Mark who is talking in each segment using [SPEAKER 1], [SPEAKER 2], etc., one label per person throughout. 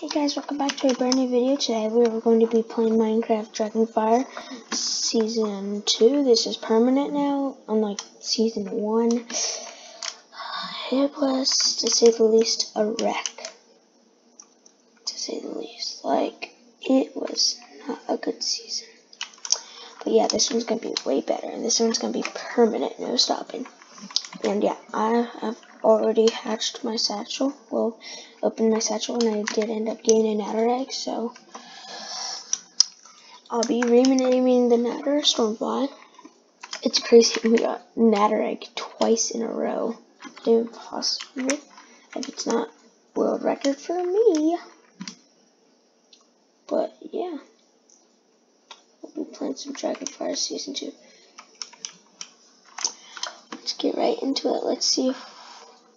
[SPEAKER 1] Hey guys, welcome back to a brand new video. Today we are going to be playing Minecraft Dragonfire Season 2. This is permanent now, unlike Season 1. It was, to say the least, a wreck. To say the least. Like, it was not a good season. But yeah, this one's going to be way better, and this one's going to be permanent, no stopping. And yeah, I have already hatched my satchel. Well, opened my satchel and I did end up getting a Nadder egg, so I'll be renaming the Nadder Stormfly. It's crazy we got Nadder egg twice in a row. Impossible. If it's not world record for me. But yeah. We'll be playing some Dragonfire Season 2 let's get right into it. Let's see if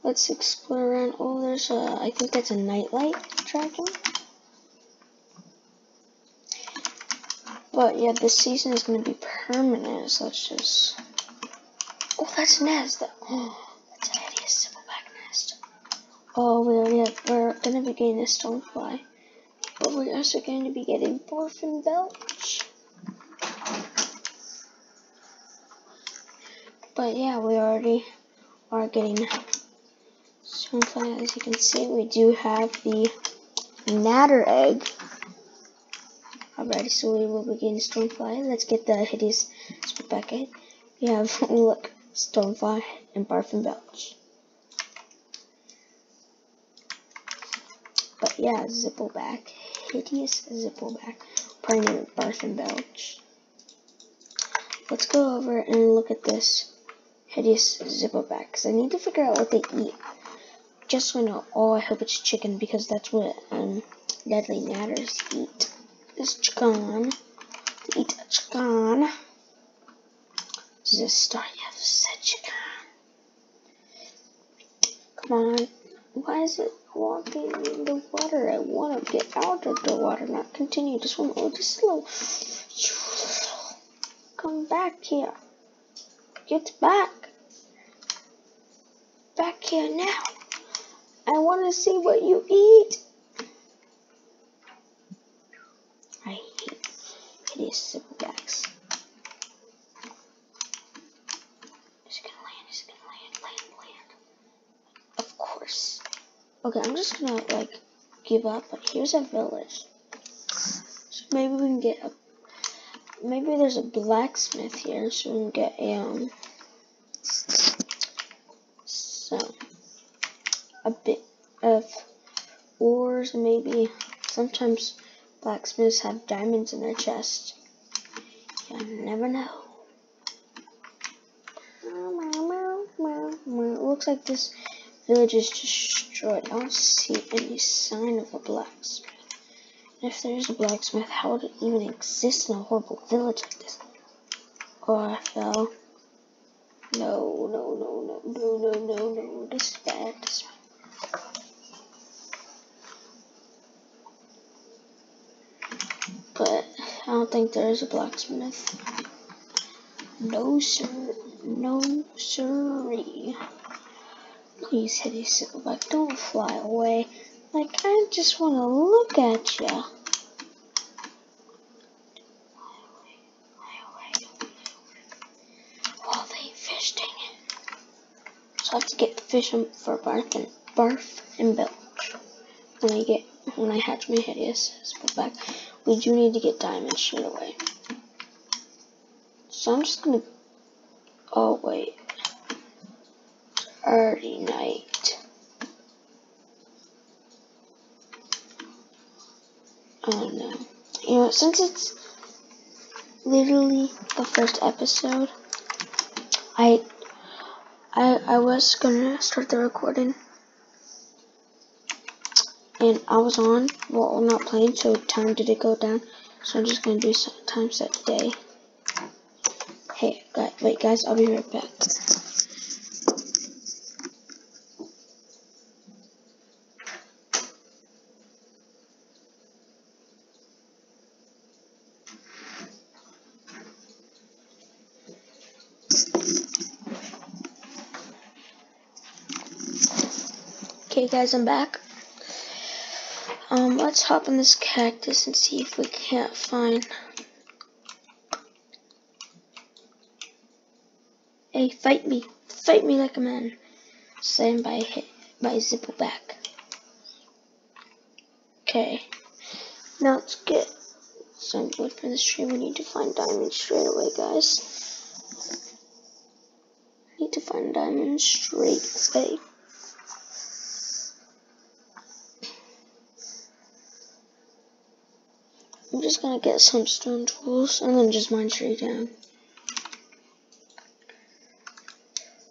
[SPEAKER 1] Let's explore around. Oh, there's a, I think that's a nightlight dragon. But yeah, this season is going to be permanent, so let's just. Oh, that's a nest. Oh, that's a hideous nest. Oh, we already have, we're going to be getting a Stormfly. But we're also going to be getting Barf and Belch. But yeah, we already are getting Stormfly, as you can see, we do have the Nadder egg. Alrighty, so we will begin Stormfly. Let's get the hideous back egg. We have, oh, look, Stormfly and Barf and Belch. But yeah, Zippleback. Hideous Zippleback. Probably barf and belch. Let's go over and look at this hideous Zippleback, because I need to figure out what they eat just so I know, oh, I hope it's chicken because that's what um, Deadly Nadders eat. Is chicken. They eat chicken. This is a star. Chicken. Come on. Why is it walking in the water? I want to get out of the water, not continue to swim. Oh, just slow. Come back here. Get back. Back here now. I want to see what you eat. I hate hideous Zipplebacks. Is it gonna land? Is it gonna land? Land, land. Of course. Okay, I'm just gonna like give up. But here's a village. So maybe we can get a. Maybe there's a blacksmith here, so we can get a um. So a bit ores, maybe. Sometimes blacksmiths have diamonds in their chest. You never know. It looks like this village is destroyed. I don't see any sign of a blacksmith. if there's a blacksmith, how would it even exist in a horrible village like this? Oh, I fell. No, no, no, no, no, no, no, no. This is bad. This is bad. But I don't think there is a blacksmith. No sir, no sirree. Please, Hideous Zippleback, don't fly away. Like, I just want to look at you. Oh, they fish, dang it. So I have to get the fish for barf and, barf and belch when I get when I hatch my hideous Zippleback. We do need to get diamonds straight away. So I'm just gonna. Oh wait. It's already night. Oh no. You know, since it's literally the first episode, I I I was gonna start the recording and I was on, well, not playing, so time did it go down. So I'm just gonna do some time set today. Hey, guys, wait, guys, I'll be right back. Okay, guys, I'm back. Um, let's hop in this cactus and see if we can't find. Hey, fight me. Fight me like a man. Stand by hit by Zippleback. Okay. Now let's get some wood for the stream. We need to find diamonds straight away, guys. Need to find diamonds straight away. I'm just gonna get some stone tools and then just mine straight down.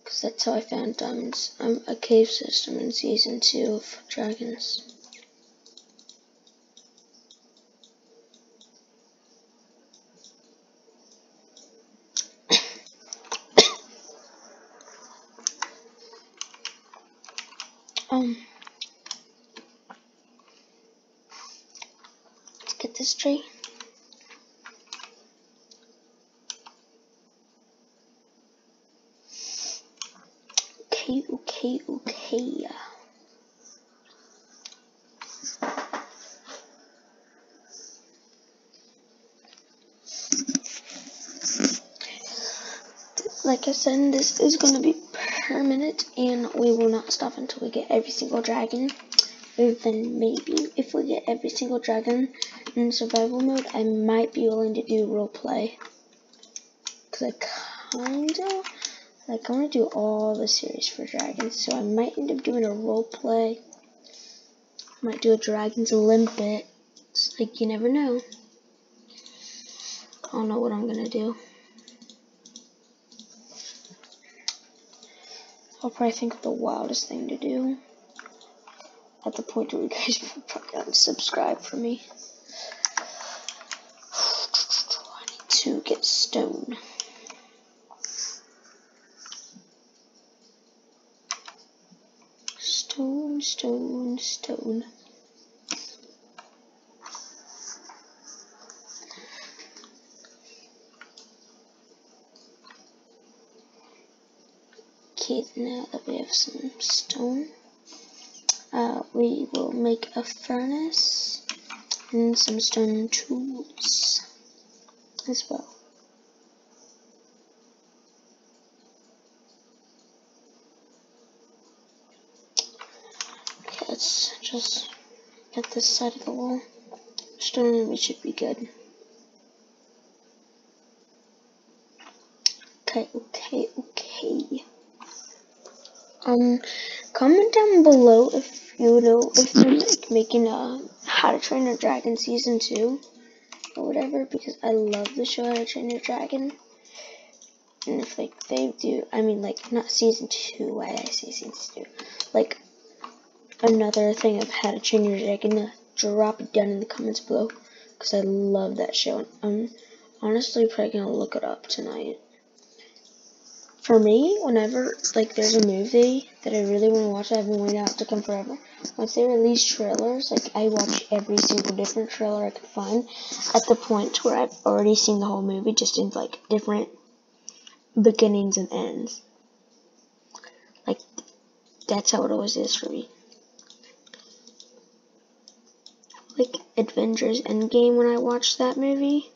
[SPEAKER 1] Because that's how I found diamonds. I'm a cave system in season 2 of Dragons. um... get this tree. Okay, okay, okay. Like I said, this is going to be permanent, and we will not stop until we get every single dragon. Even maybe if we get every single dragon in survival mode, I might be willing to do roleplay. Because I kinda, like, I want to do all the series for dragons, so I might end up doing a roleplay. Might do a Dragons Olympics, like, you never know. I don't know what I'm gonna do. I'll probably think of the wildest thing to do at the point where you guys probably unsubscribe for me. I need to get stone. Stone, stone, stone. Okay, now that we have some stone we will make a furnace and some stone tools as well. Okay, let's just get this side of the wall. Stone, we should be good. Okay, okay, okay. Um, comment down below if you know if they're like making a How to Train Your Dragon season two or whatever because I love the show How to Train Your Dragon. And if like they do, I mean like not season two. Why did I say season two? Like another thing of How to Train Your Dragon. Drop it down in the comments below because I love that show. I'm honestly probably gonna look it up tonight for me, whenever like there's a movie that I really want to watch, I've been waiting out to come forever. Once they release trailers, like I watch every single different trailer I can find at the point where I've already seen the whole movie, just in like different beginnings and ends. Like that's how it always is for me. Like Avengers Endgame when I watched that movie,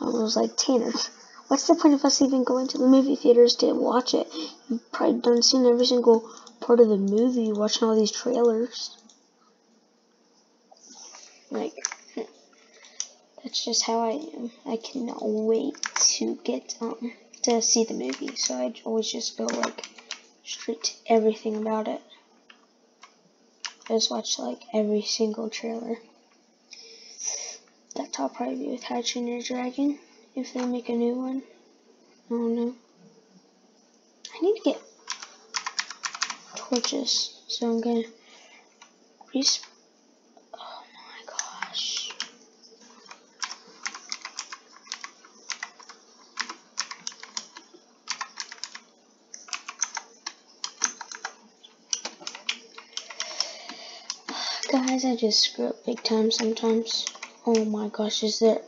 [SPEAKER 1] I was like Tanner. What's the point of us even going to the movie theaters to watch it? You've probably done seen every single part of the movie, watching all these trailers. Like, that's just how I am. I cannot wait to get, um, to see the movie. So I always just go, like, straight to everything about it. I just watch, like, every single trailer. That's I'll probably be with How to Train Your Dragon if they make a new one. I don't know. I need to get torches, so I'm gonna. Oh my gosh. Guys, I just screw up big time sometimes. Oh my gosh, is there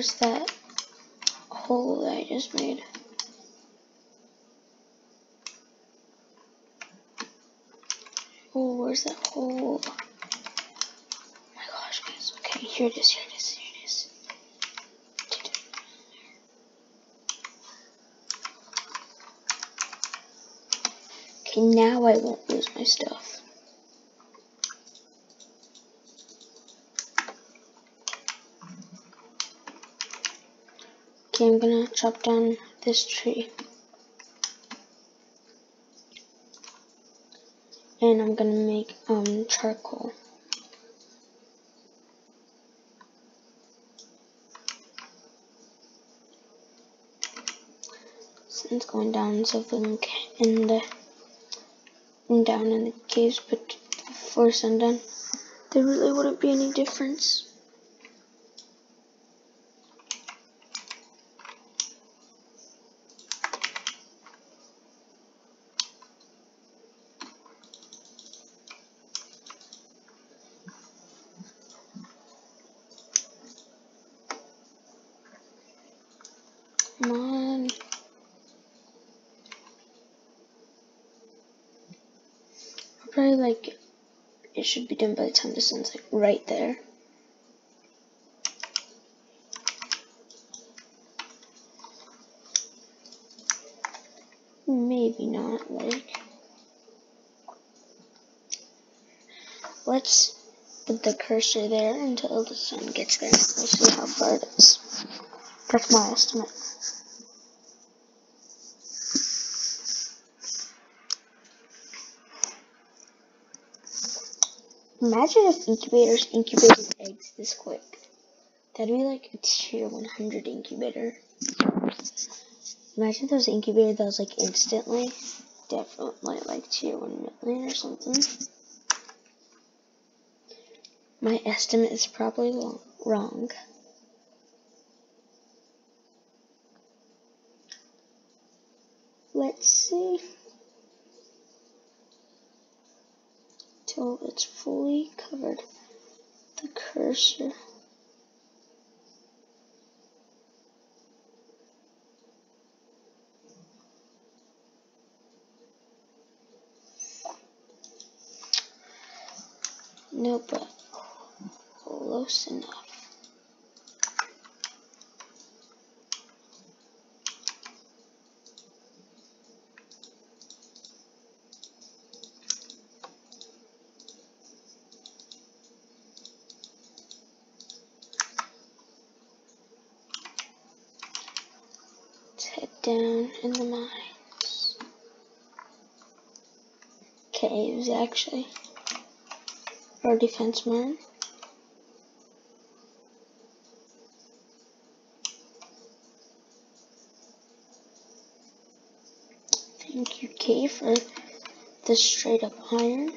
[SPEAKER 1] Where's that hole that I just made? Oh, where's that hole? Oh my gosh, guys. Okay, here it is, here it is, here it is. Okay, now I won't lose my stuff. Okay, I'm gonna chop down this tree. And I'm gonna make um charcoal. Sun's going down, so in the down in the caves, but before sundown, there really wouldn't be any difference. Come on. Like it should be done by the time the sun's like right there. Maybe not, like let's put the cursor there until the sun gets there. We'll see how far it is. That's my estimate. Imagine if incubators incubated eggs this quick. That'd be like a tier 100 incubator. Imagine those incubated those like instantly. Definitely like tier 1 million or something. My estimate is probably wrong. Let's see. Till it's fully covered the cursor. No, but close enough. Down in the mines. Caves, actually. Or defense mine. Thank you, K, for the straight up iron.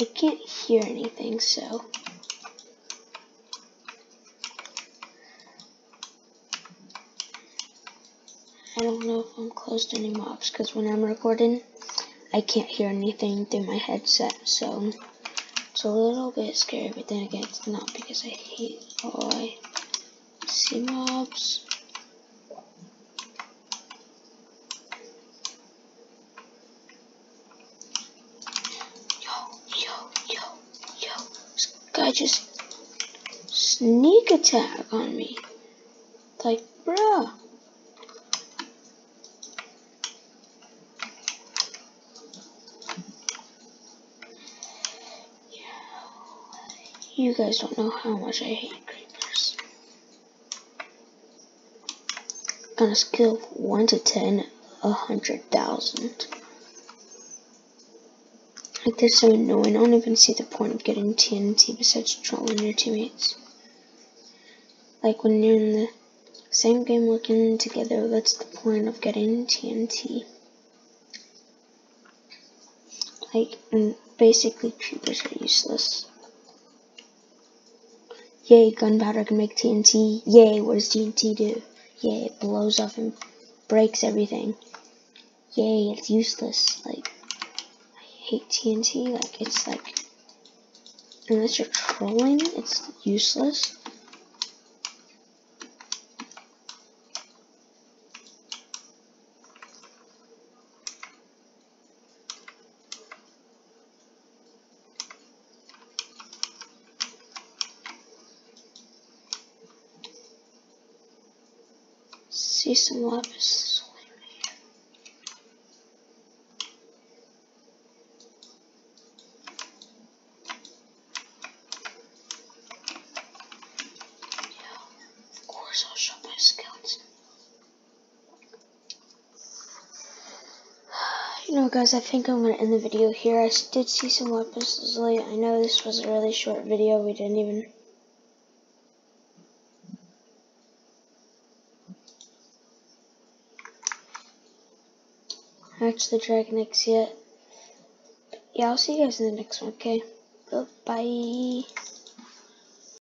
[SPEAKER 1] I can't hear anything, so I don't know if I'm close to any mobs because when I'm recording, I can't hear anything through my headset, so it's a little bit scary, but then again, it's not because I hate, oh, I see mobs. Yo, yo, yo, yo, this guy just sneak attack on me. Like, bruh. You guys don't know how much I hate creepers. On a scale of 1 to 10, a hundred thousand. Like they're so annoying, I don't even see the point of getting TNT besides trolling your teammates. Like when you're in the same game working together, that's the point of getting TNT. Like, basically creepers are useless. Yay, gunpowder can make TNT. Yay, what does TNT do? Yay, it blows up and breaks everything. Yay, it's useless. Like, I hate TNT. Like, it's like, Unless you're trolling, it's useless. Lapis. You know guys, I think I'm going to end the video here. I did see some lapis lazuli. I know this was a really short video. We didn't even hatch the dragon eggs yet. yeah, I'll see you guys in the next one, okay? Bye.